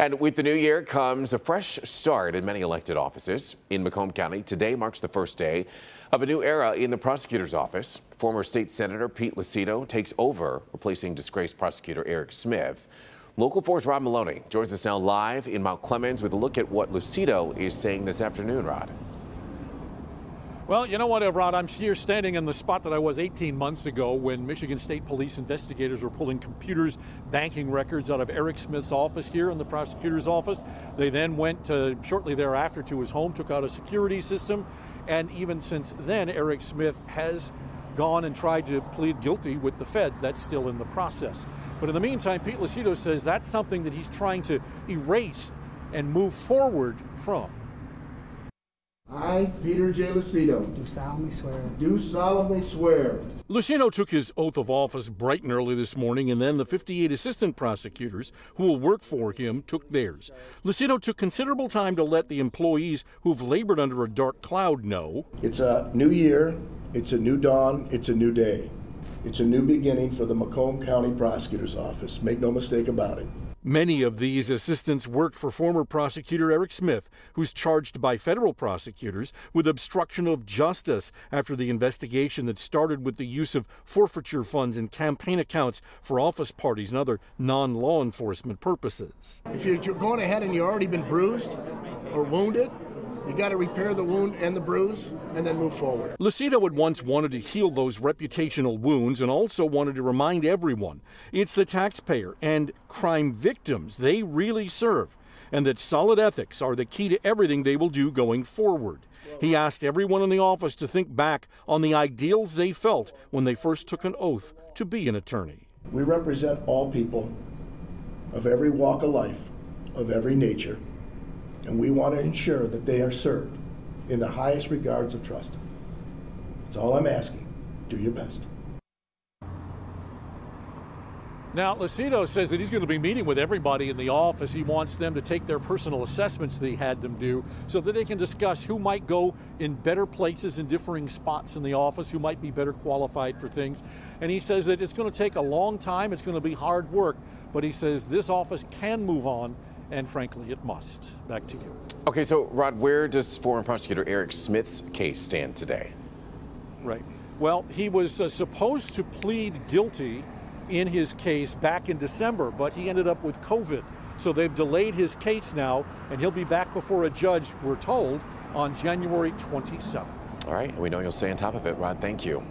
And with the new year comes a fresh start in many elected offices. In Macomb County, today marks the first day of a new era in the prosecutor's office. Former state senator Pete Lucido takes over, replacing disgraced prosecutor Eric Smith. Local 4's Rod Meloni joins us now live in Mount Clemens with a look at what Lucido is saying this afternoon, Rod. Well, you know what, Rod? I'm here standing in the spot that I was 18 months ago when Michigan State Police investigators were pulling computers, banking records out of Eric Smith's office here in the prosecutor's office. They then went to, shortly thereafter to his home, took out a security system, and even since then, Eric Smith has gone and tried to plead guilty with the feds. That's still in the process. But in the meantime, Pete Lucido says that's something that he's trying to erase and move forward from. I, Peter J. Lucido, do solemnly swear. Do solemnly swear. Lucido took his oath of office bright and early this morning, and then the 58 assistant prosecutors who will work for him took theirs. Lucido took considerable time to let the employees who've labored under a dark cloud know. It's a new year, it's a new dawn, it's a new day. It's a new beginning for the Macomb County Prosecutor's Office. Make no mistake about it. Many of these assistants worked for former prosecutor Eric Smith, who's charged by federal prosecutors with obstruction of justice after the investigation that started with the use of forfeiture funds and campaign accounts for office parties and other non law enforcement purposes. If you're going ahead and you've already been bruised or wounded, you got to repair the wound and the bruise and then move forward. Lucido had once wanted to heal those reputational wounds and also wanted to remind everyone it's the taxpayer and crime victims they really serve, and that solid ethics are the key to everything they will do going forward. He asked everyone in the office to think back on the ideals they felt when they first took an oath to be an attorney. We represent all people of every walk of life, of every nature and we want to ensure that they are served in the highest regards of trust. That's all I'm asking. Do your best. Now, Lucido says that he's going to be meeting with everybody in the office. He wants them to take their personal assessments that he had them do so that they can discuss who might go in better places in differing spots in the office, who might be better qualified for things. And he says that it's going to take a long time, it's going to be hard work, but he says this office can move on and frankly, it must. Back to you. Okay, so Rod, where does former prosecutor Eric Smith's case stand today? Right. Well, he was uh, supposed to plead guilty in his case back in December, but he ended up with COVID. So they've delayed his case now, and he'll be back before a judge, we're told, on January 27th. All right, we know you'll stay on top of it, Rod. Thank you.